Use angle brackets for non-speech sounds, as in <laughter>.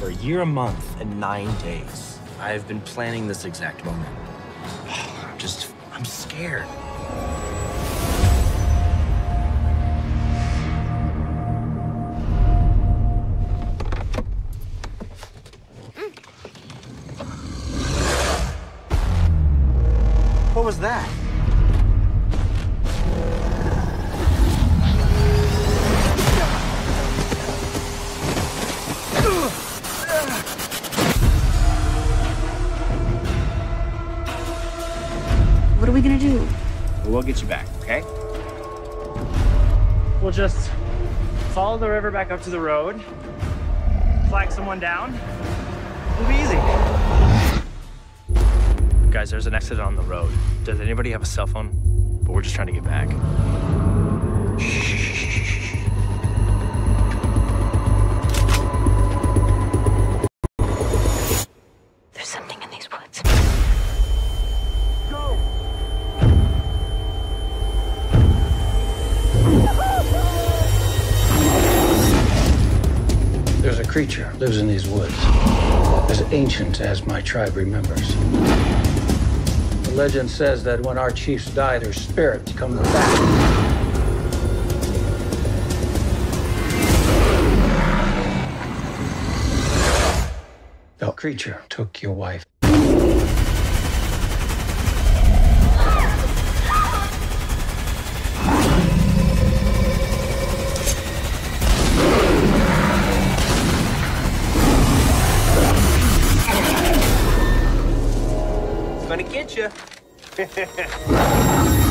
for a year, a month, and nine days. I've been planning this exact moment. <sighs> I'm just, I'm scared. What was that? Are we gonna do? We'll get you back, okay? We'll just follow the river back up to the road, flag someone down. It'll be easy. Guys, there's an exit on the road. Does anybody have a cell phone? But we're just trying to get back. There's a creature lives in these woods. As ancient as my tribe remembers. The legend says that when our chiefs die, their spirits come back. The creature took your wife. Gonna get you. <laughs>